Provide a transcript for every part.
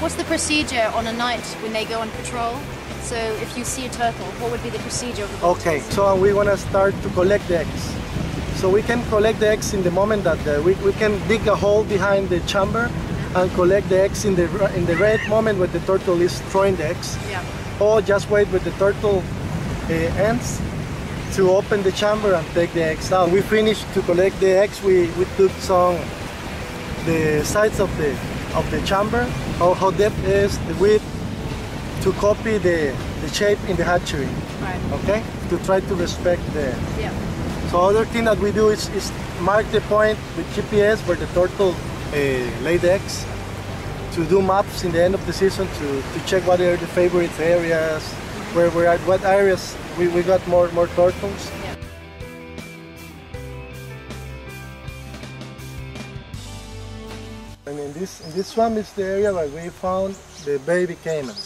what's the procedure on a night when they go on patrol? So if you see a turtle, what would be the procedure of the Okay, so we want to start to collect the eggs. So we can collect the eggs in the moment that uh, we, we can dig a hole behind the chamber and collect the eggs in the in the right moment when the turtle is throwing the eggs. Yeah. Or just wait with the turtle uh, ends to open the chamber and take the eggs out. We finished to collect the eggs. We, we took some the sides of the of the chamber, how, how depth is, the width, to copy the, the shape in the hatchery. Right. Okay? To try to respect the Yeah. so other thing that we do is, is mark the point with GPS where the turtle uh, laid eggs to do maps in the end of the season to, to check what are the favorite areas, where we're at, what areas we, we got more, more turtles. And in this, in this swamp is the area where we found the baby caimans.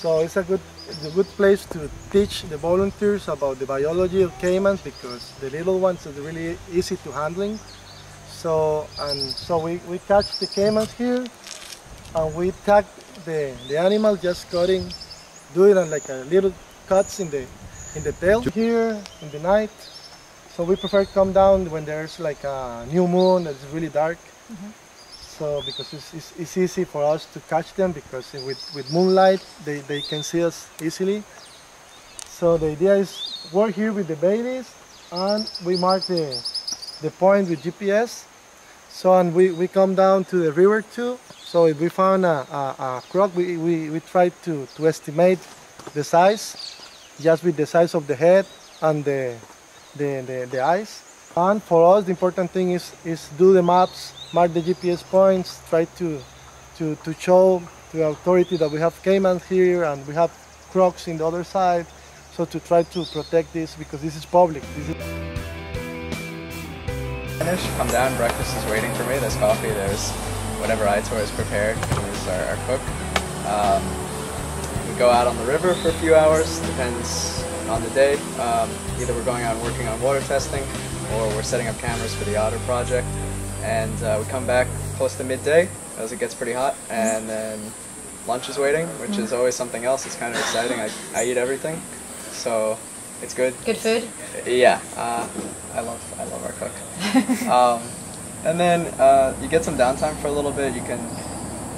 So it's a good, it's a good place to teach the volunteers about the biology of caimans because the little ones are really easy to handling. So, and so we, we catch the caimans here and we tag the, the animal just cutting, doing like a little cuts in the, in the tail here in the night. So we prefer to come down when there's like a new moon that's really dark. Mm-hmm. So because it's, it's, it's easy for us to catch them because with, with moonlight they, they can see us easily. So the idea is work here with the babies and we mark the, the point with GPS. So and we, we come down to the river too. So if we found a, a, a croc, we, we, we try to, to estimate the size just with the size of the head and the, the, the, the eyes. And for us, the important thing is, is do the maps, mark the GPS points, try to, to, to show the authority that we have caimans here and we have crocs in the other side. So to try to protect this because this is public. This is Finish, come down, breakfast is waiting for me. There's coffee, there's whatever Aitor has prepared, who's our, our cook. Um, we go out on the river for a few hours, depends on the day. Um, either we're going out working on water testing, or we're setting up cameras for the otter project. And uh, we come back close to midday, as it gets pretty hot, and then lunch is waiting, which is always something else. It's kind of exciting. I, I eat everything, so it's good. Good food. Yeah, uh, I love I love our cook. um, and then uh, you get some downtime for a little bit. You can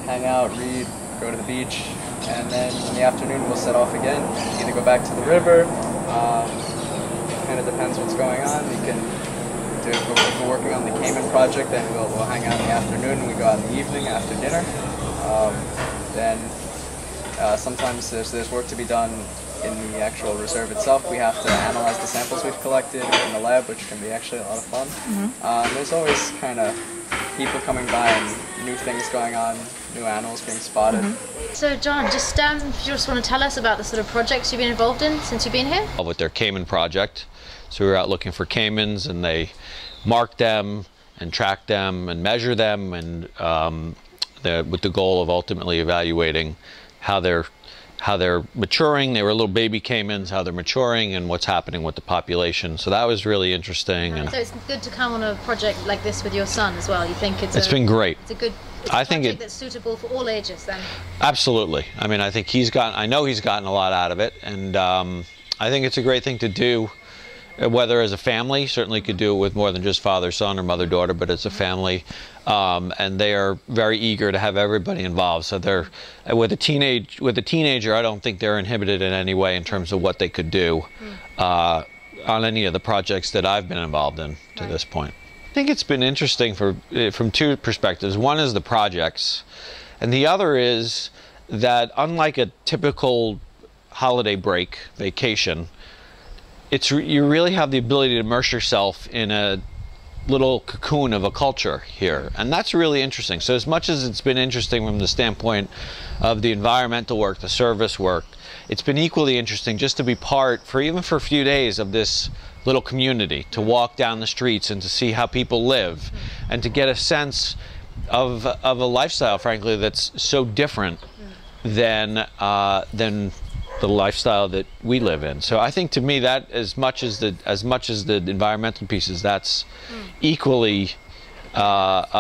hang out, read, go to the beach, and then in the afternoon we'll set off again. Either go back to the river. Um, kind of depends what's going on. We can if we're, working on the caiman project, then we'll, we'll hang out in the afternoon. and We go out in the evening after dinner. Um, then uh, sometimes there's there's work to be done in the actual reserve itself. We have to analyze the samples we've collected in the lab, which can be actually a lot of fun. Uh, and there's always kind of people coming by and new things going on, new animals being spotted. So John, just um, if you just want to tell us about the sort of projects you've been involved in since you've been here. with their caiman project. So we were out looking for caimans, and they marked them and tracked them and measure them, and um, the, with the goal of ultimately evaluating how they're how they're maturing. They were little baby caimans, how they're maturing, and what's happening with the population. So that was really interesting, and So it's good to come on a project like this with your son as well. You think it's it's a, been great. it's a good it's a I think project it- that's suitable for all ages then. Absolutely. I mean, I think he's gotten, I know he's gotten a lot out of it, and um, I think it's a great thing to do, whether as a family, certainly could do it with more than just father, son, or mother, daughter, but as a family. Um, and they are very eager to have everybody involved. So they're, uh, with a teenage, with a teenager, I don't think they're inhibited in any way in terms of what they could do uh, on any of the projects that I've been involved in to this point. I think it's been interesting for uh, from two perspectives. One is the projects, and the other is that unlike a typical holiday break vacation, it's you really have the ability to immerse yourself in a little cocoon of a culture here, and that's really interesting. So as much as it's been interesting from the standpoint of the environmental work, the service work, it's been equally interesting just to be part for even for a few days of this little community to walk down the streets and to see how people live and to get a sense of of a lifestyle frankly that's so different than uh, than the lifestyle that we live in. So I think to me that as much as the as much as the environmental pieces, that's equally uh,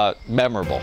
uh, memorable.